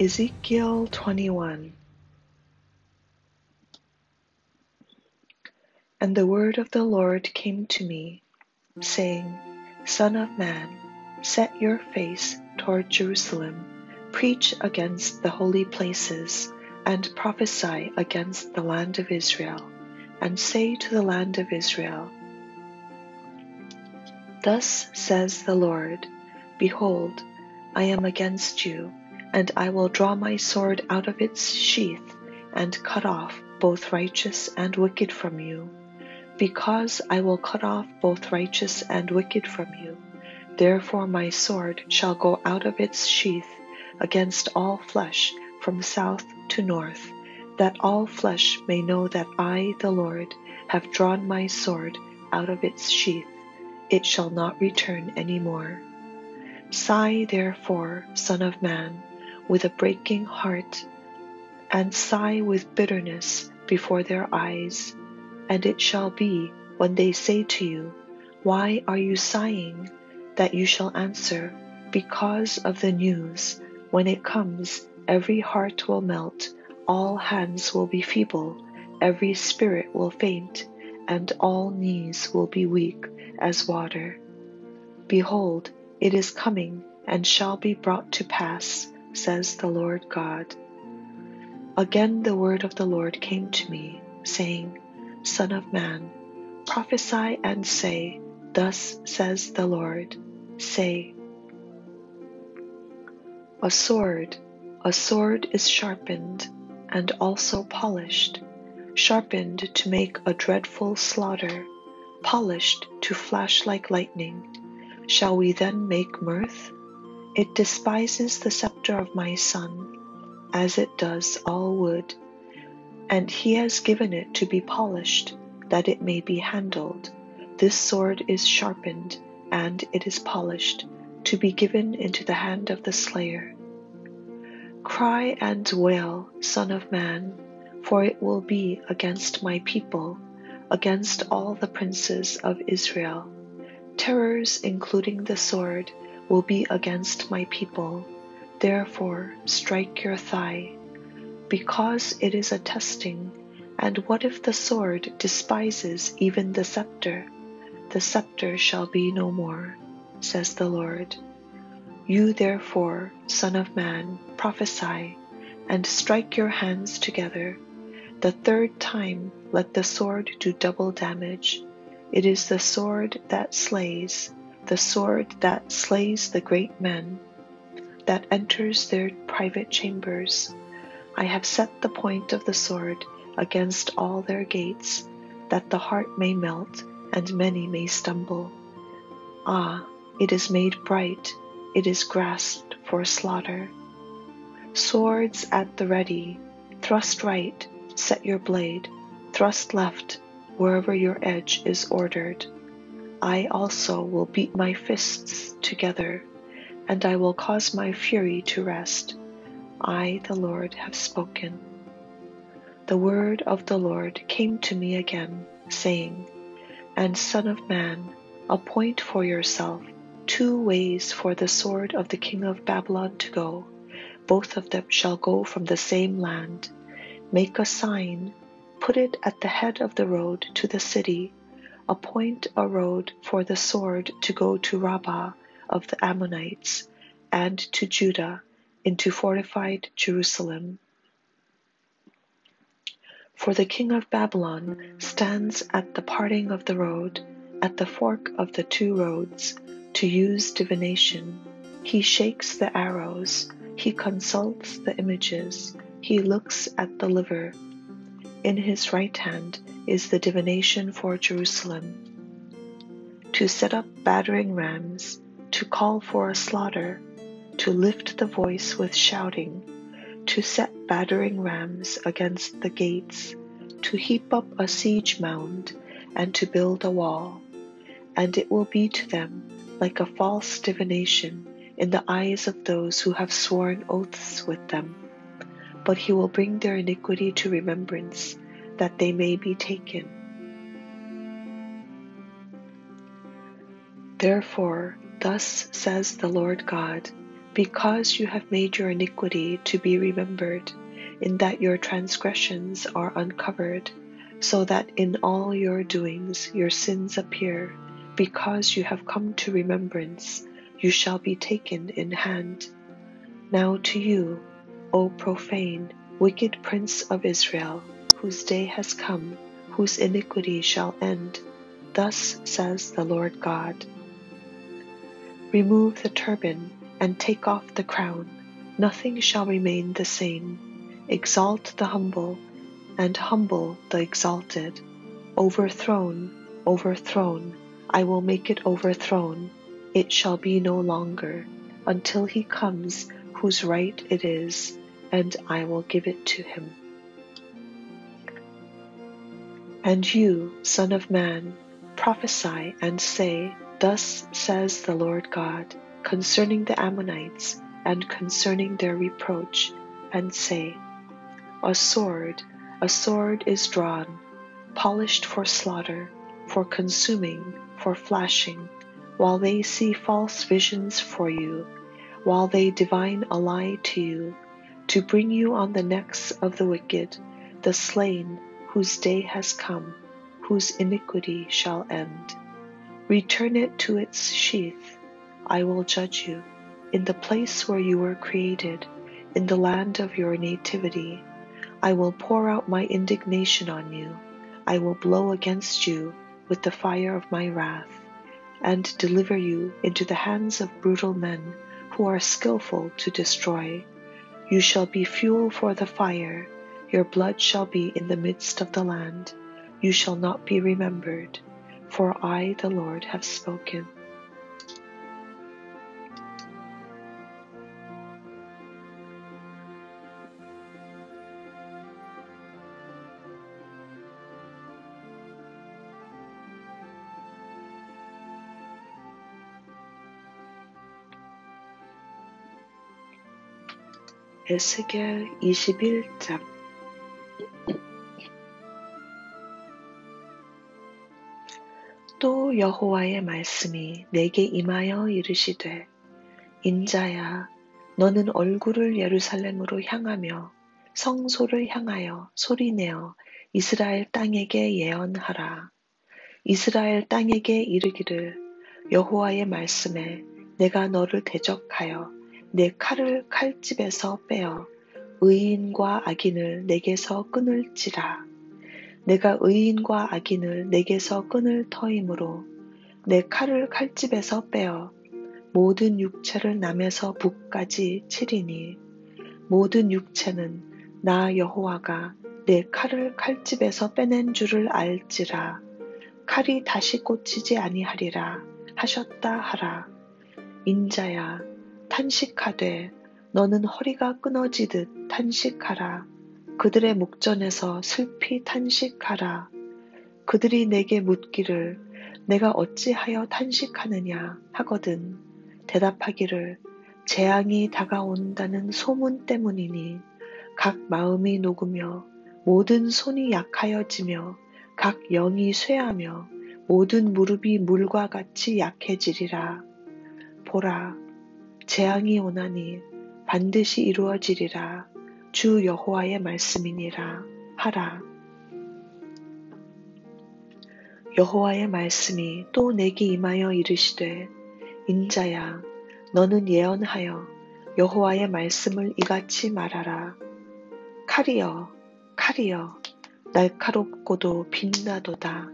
Ezekiel 21 And the word of the Lord came to me, saying, Son of man, set your face toward Jerusalem, preach against the holy places, and prophesy against the land of Israel, and say to the land of Israel, Thus says the Lord, Behold, I am against you, and I will draw my sword out of its sheath, and cut off both righteous and wicked from you because I will cut off both righteous and wicked from you, therefore my sword shall go out of its sheath against all flesh from south to north, that all flesh may know that I, the Lord, have drawn my sword out of its sheath. It shall not return any more. Sigh, therefore, Son of Man, with a breaking heart, and sigh with bitterness before their eyes and it shall be, when they say to you, Why are you sighing? that you shall answer, Because of the news. When it comes, every heart will melt, all hands will be feeble, every spirit will faint, and all knees will be weak as water. Behold, it is coming, and shall be brought to pass, says the Lord God. Again the word of the Lord came to me, saying, Son of man, prophesy and say, Thus says the Lord. Say, A sword, a sword is sharpened, and also polished, sharpened to make a dreadful slaughter, polished to flash like lightning. Shall we then make mirth? It despises the scepter of my son, as it does all wood and he has given it to be polished, that it may be handled. This sword is sharpened, and it is polished, to be given into the hand of the slayer. Cry and wail, Son of Man, for it will be against my people, against all the princes of Israel. Terrors, including the sword, will be against my people. Therefore, strike your thigh because it is a testing. And what if the sword despises even the scepter? The scepter shall be no more, says the Lord. You therefore, Son of Man, prophesy, and strike your hands together. The third time let the sword do double damage. It is the sword that slays, the sword that slays the great men, that enters their private chambers I have set the point of the sword against all their gates, that the heart may melt and many may stumble. Ah, it is made bright, it is grasped for slaughter. Swords at the ready, thrust right, set your blade, thrust left, wherever your edge is ordered. I also will beat my fists together, and I will cause my fury to rest I, the Lord, have spoken. The word of the Lord came to me again, saying, And Son of man, appoint for yourself two ways for the sword of the king of Babylon to go. Both of them shall go from the same land. Make a sign, put it at the head of the road to the city. Appoint a road for the sword to go to Rabbah of the Ammonites, and to Judah into fortified Jerusalem. For the king of Babylon stands at the parting of the road, at the fork of the two roads, to use divination. He shakes the arrows, he consults the images, he looks at the liver. In his right hand is the divination for Jerusalem. To set up battering rams, to call for a slaughter, to lift the voice with shouting, to set battering rams against the gates, to heap up a siege mound, and to build a wall. And it will be to them like a false divination in the eyes of those who have sworn oaths with them. But he will bring their iniquity to remembrance, that they may be taken. Therefore, thus says the Lord God because you have made your iniquity to be remembered, in that your transgressions are uncovered, so that in all your doings your sins appear, because you have come to remembrance, you shall be taken in hand. Now to you, O profane, wicked prince of Israel, whose day has come, whose iniquity shall end, thus says the Lord God. Remove the turban and take off the crown, nothing shall remain the same. Exalt the humble, and humble the exalted. Overthrown, overthrown, I will make it overthrown. It shall be no longer, until he comes whose right it is, and I will give it to him. And you, Son of Man, prophesy and say, Thus says the Lord God concerning the Ammonites and concerning their reproach, and say, A sword, a sword is drawn, polished for slaughter, for consuming, for flashing, while they see false visions for you, while they divine a lie to you, to bring you on the necks of the wicked, the slain, whose day has come, whose iniquity shall end. Return it to its sheath I will judge you in the place where you were created, in the land of your nativity. I will pour out my indignation on you. I will blow against you with the fire of my wrath, and deliver you into the hands of brutal men who are skilful to destroy. You shall be fuel for the fire. Your blood shall be in the midst of the land. You shall not be remembered, for I, the Lord, have spoken. 에스겔 21장 또 여호와의 말씀이 내게 임하여 이르시되 인자야 너는 얼굴을 예루살렘으로 향하며 성소를 향하여 소리내어 이스라엘 땅에게 예언하라 이스라엘 땅에게 이르기를 여호와의 말씀에 내가 너를 대적하여 내 칼을 칼집에서 빼어 의인과 악인을 내게서 끊을지라. 내가 의인과 악인을 내게서 끊을 터이므로 내 칼을 칼집에서 빼어 모든 육체를 남에서 북까지 치리니 모든 육체는 나 여호와가 내 칼을 칼집에서 빼낸 줄을 알지라 칼이 다시 꽂히지 아니하리라 하셨다 하라 인자야 탄식하되 너는 허리가 끊어지듯 탄식하라. 그들의 목전에서 슬피 탄식하라. 그들이 내게 묻기를 내가 어찌하여 탄식하느냐 하거든 대답하기를 재앙이 다가온다는 소문 때문이니 각 마음이 녹으며 모든 손이 약하여지며 각 영이 쇠하며 모든 무릎이 물과 같이 약해지리라. 보라, 재앙이 오나니 반드시 이루어지리라 주 여호와의 말씀이니라 하라. 여호와의 말씀이 또 내게 임하여 이르시되 인자야 너는 예언하여 여호와의 말씀을 이같이 말하라. 칼이여 칼이여 날카롭고도 빛나도다.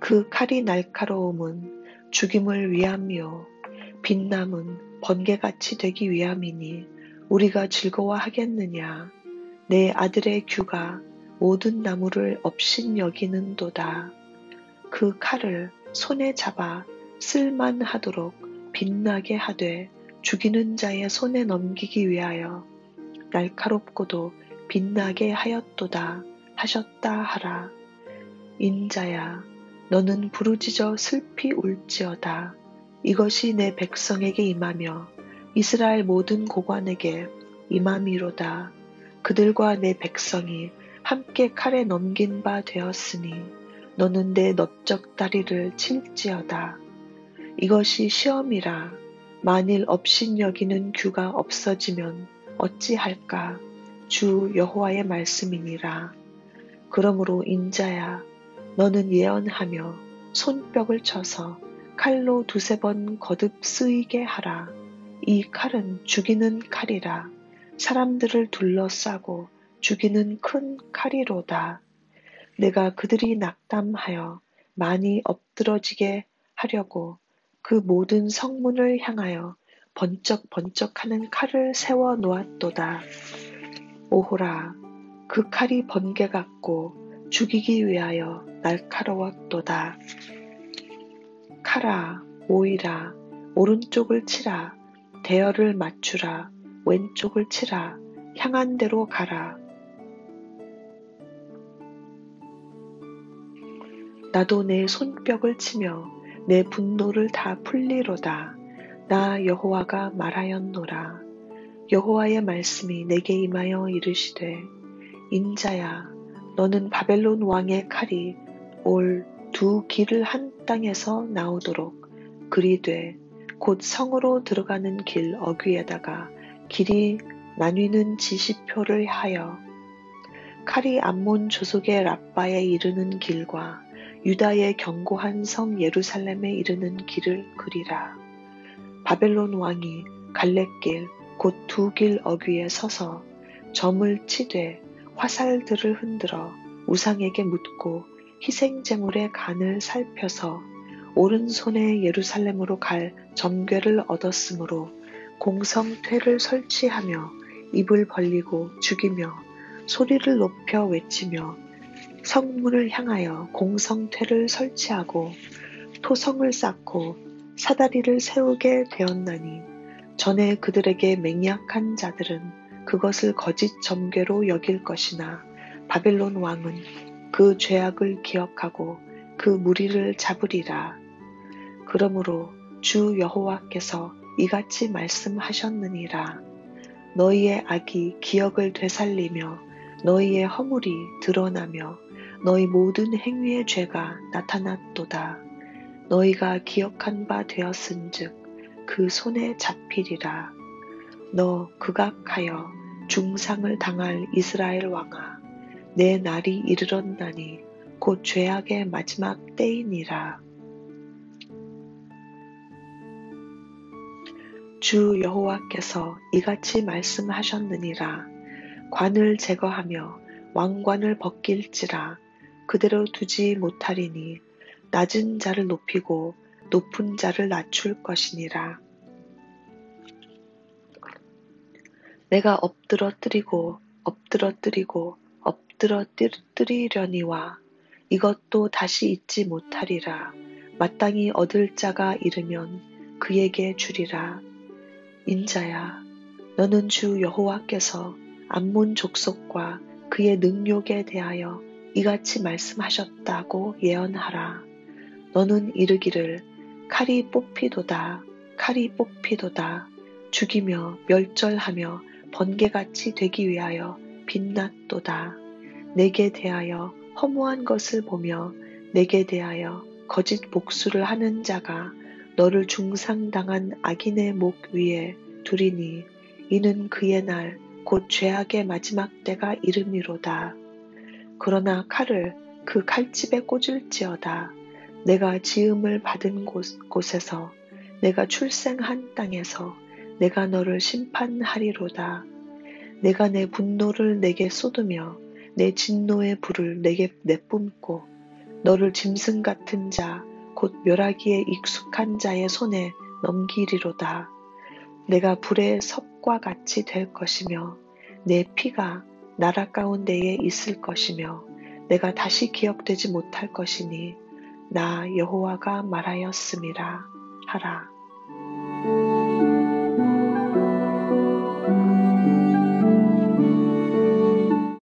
그 칼이 날카로움은 죽임을 위함이요 빛남은 번개같이 되기 위함이니 우리가 즐거워하겠느냐. 내 아들의 규가 모든 나무를 업신 여기는도다. 그 칼을 손에 잡아 쓸만하도록 빛나게 하되 죽이는 자의 손에 넘기기 위하여 날카롭고도 빛나게 하였도다 하셨다 하라. 인자야, 너는 부르짖어 슬피 울지어다. 이것이 내 백성에게 임하며 이스라엘 모든 고관에게 임함이로다. 그들과 내 백성이 함께 칼에 넘긴 바 되었으니 너는 내 넓적 다리를 칠지어다. 이것이 시험이라 만일 업신 여기는 규가 없어지면 어찌할까? 주 여호와의 말씀이니라. 그러므로 인자야, 너는 예언하며 손뼉을 쳐서 칼로 두세 번 거듭 쓰이게 하라. 이 칼은 죽이는 칼이라. 사람들을 둘러싸고 죽이는 큰 칼이로다. 내가 그들이 낙담하여 많이 엎드러지게 하려고 그 모든 성문을 향하여 번쩍번쩍하는 칼을 세워 놓았도다. 오호라, 그 칼이 번개 같고 죽이기 위하여 날카로웠도다. 칼아, 모이라, 오른쪽을 치라, 대열을 맞추라, 왼쪽을 치라, 향한 대로 가라. 나도 내 손뼉을 치며 내 분노를 다 풀리로다. 나 여호와가 말하였노라. 여호와의 말씀이 내게 임하여 이르시되 인자야 너는 바벨론 왕의 칼이 올 두 길을 한 땅에서 나오도록 그리되 곧 성으로 들어가는 길 어귀에다가 길이 나뉘는 지시표를 하여 칼이 암몬 조속의 라빠에 이르는 길과 유다의 견고한 성 예루살렘에 이르는 길을 그리라. 바벨론 왕이 갈래길 곧 두 길 어귀에 서서 점을 치되 화살들을 흔들어 우상에게 묻고 희생제물의 간을 살펴서 오른손에 예루살렘으로 갈 점괘를 얻었으므로 공성퇴를 설치하며 입을 벌리고 죽이며 소리를 높여 외치며 성문을 향하여 공성퇴를 설치하고 토성을 쌓고 사다리를 세우게 되었나니 전에 그들에게 맹약한 자들은 그것을 거짓 점괘로 여길 것이나 바벨론 왕은 그 죄악을 기억하고 그 무리를 잡으리라. 그러므로 주 여호와께서 이같이 말씀하셨느니라. 너희의 악이 기억을 되살리며 너희의 허물이 드러나며 너희 모든 행위의 죄가 나타났도다. 너희가 기억한 바 되었은즉 그 손에 잡히리라. 너 극악하여 중상을 당할 이스라엘 왕아, 내 날이 이르렀나니 곧 죄악의 마지막 때이니라. 주 여호와께서 이같이 말씀하셨느니라. 관을 제거하며 왕관을 벗길지라 그대로 두지 못하리니 낮은 자를 높이고 높은 자를 낮출 것이니라. 내가 엎드러뜨리고 엎드러뜨리고 엎드러뜨리려니와 이것도 다시 잊지 못하리라. 마땅히 얻을 자가 이르면 그에게 주리라. 인자야, 너는 주 여호와께서 암몬 족속과 그의 능욕에 대하여 이같이 말씀하셨다고 예언하라. 너는 이르기를 칼이 뽑히도다, 칼이 뽑히도다, 죽이며 멸절하며 번개같이 되기 위하여 빛났도다. 내게 대하여 허무한 것을 보며 내게 대하여 거짓 복수를 하는 자가 너를 중상당한 악인의 목 위에 두리니 이는 그의 날 곧 죄악의 마지막 때가 이름이로다. 그러나 칼을 그 칼집에 꽂을지어다. 내가 지음을 받은 곳, 곳에서 내가 출생한 땅에서 내가 너를 심판하리로다. 내가 내 분노를 내게 쏟으며 내 진노의 불을 내게 내뿜고 너를 짐승 같은 자, 곧 멸하기에 익숙한 자의 손에 넘기리로다. 내가 불의 섭과 같이 될 것이며 내 피가 나라 가운데에 있을 것이며 내가 다시 기억되지 못할 것이니 나 여호와가 말하였음이라 하라.